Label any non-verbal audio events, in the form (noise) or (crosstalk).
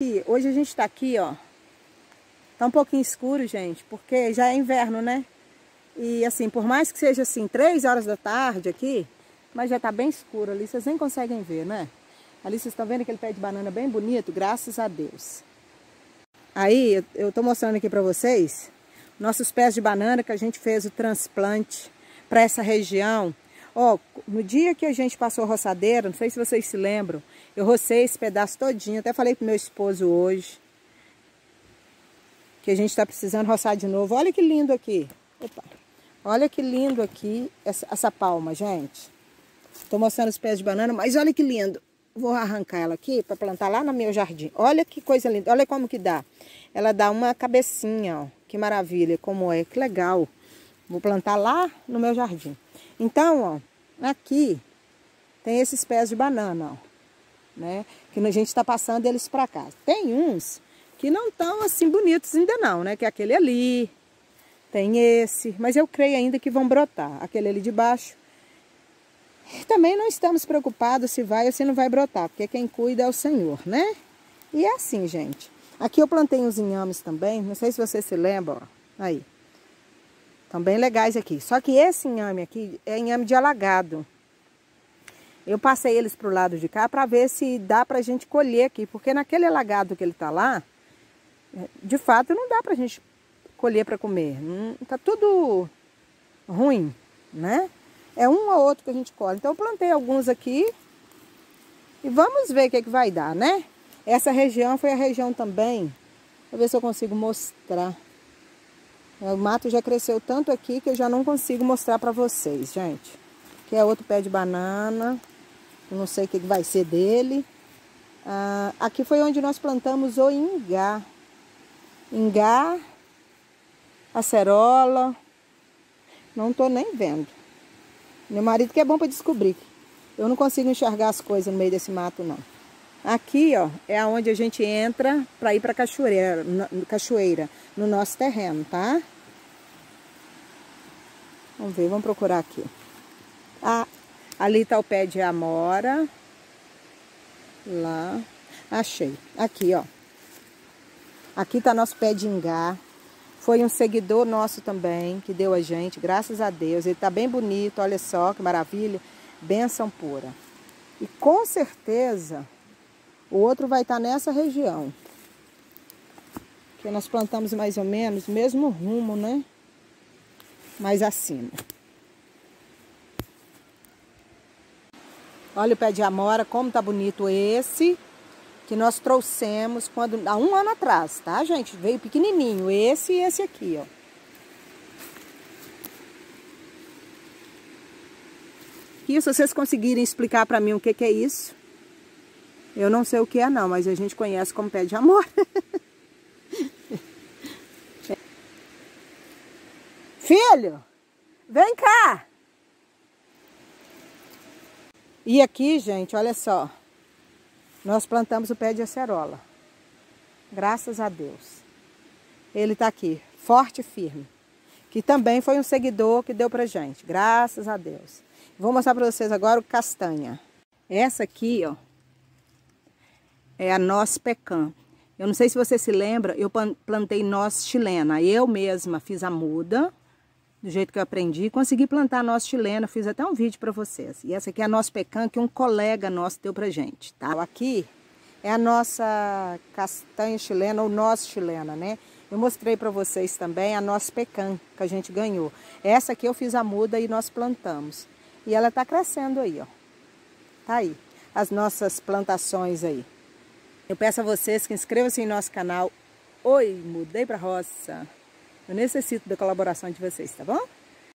E hoje a gente tá aqui, ó. Tá um pouquinho escuro, gente, porque já é inverno, né? E assim, por mais que seja assim, três horas da tarde aqui, mas já tá bem escuro ali, vocês nem conseguem ver, né? Ali vocês estão vendo aquele pé de banana bem bonito, graças a Deus. Aí, eu tô mostrando aqui para vocês nossos pés de banana que a gente fez o transplante para essa região. Ó, no dia que a gente passou roçadeira, não sei se vocês se lembram, eu rocei esse pedaço todinho, até falei pro meu esposo hoje, que a gente está precisando roçar de novo. Olha que lindo aqui. Opa. Olha que lindo aqui essa, essa palma, gente. Estou mostrando os pés de banana, mas olha que lindo. Vou arrancar ela aqui para plantar lá no meu jardim. Olha que coisa linda. Olha como que dá. Ela dá uma cabecinha, ó. Que maravilha, como é. Que legal. Vou plantar lá no meu jardim. Então, ó, aqui tem esses pés de banana, ó. Né? Que a gente está passando eles para cá. Tem uns que não estão assim bonitos ainda não, né? Que é aquele ali, tem esse, mas eu creio ainda que vão brotar. Aquele ali de baixo. Também não estamos preocupados se vai ou se não vai brotar, porque quem cuida é o Senhor, né? E é assim, gente. Aqui eu plantei uns inhames também, não sei se você se lembra, ó. Aí. Estão bem legais aqui. Só que esse inhame aqui é inhame de alagado. Eu passei eles para o lado de cá para ver se dá para a gente colher aqui. Porque naquele alagado que ele está lá, de fato não dá para a gente colher para comer. Está tudo ruim, né? É um ou outro que a gente colhe. Então eu plantei alguns aqui e vamos ver o que, é que vai dar, né? Essa região foi a região também, vou ver se eu consigo mostrar. O mato já cresceu tanto aqui que eu já não consigo mostrar para vocês, gente. Aqui é outro pé de banana, não sei o que vai ser dele. Ah, aqui foi onde nós plantamos o ingá. Ingá, acerola. Não tô nem vendo. Meu marido que é bom para descobrir. Eu não consigo enxergar as coisas no meio desse mato, não. Aqui, ó, é aonde a gente entra para ir para cachoeira, cachoeira, no nosso terreno, tá? Vamos ver, vamos procurar aqui. Ah, ali tá o pé de amora. Lá. Achei. Aqui, ó. Aqui tá nosso pé de ingá. Foi um seguidor nosso também, que deu a gente, graças a Deus. Ele tá bem bonito, olha só que maravilha. Benção pura. E com certeza, o outro vai estar tá nessa região. Que nós plantamos mais ou menos, mesmo rumo, né? Mais acima. Olha o pé de amora, como tá bonito esse que nós trouxemos quando há um ano atrás, tá, gente? Veio pequenininho, esse e esse aqui, ó. E se vocês conseguirem explicar para mim o que, que é isso, eu não sei o que é não, mas a gente conhece como pé de amor. (laughs) Filho, vem cá. E aqui, gente, olha só. Nós plantamos o pé de acerola. Graças a Deus. Ele está aqui, forte e firme. Que também foi um seguidor que deu pra gente. Graças a Deus. Vou mostrar para vocês agora o castanha. Essa aqui, ó, é a noz pecan. Eu não sei se você se lembra, eu plantei noz chilena. Eu mesma fiz a muda, do jeito que eu aprendi, consegui plantar a noz chilena, fiz até um vídeo para vocês. E essa aqui é a noz pecan que um colega nosso deu pra gente, tá? Aqui é a nossa castanha chilena ou noz chilena, né? Eu mostrei para vocês também a noz pecan que a gente ganhou. Essa aqui eu fiz a muda e nós plantamos. E ela tá crescendo aí, ó. Tá aí, as nossas plantações aí. Eu peço a vocês que inscrevam-se em nosso canal. Oi, mudei para roça. Eu necessito da colaboração de vocês, tá bom?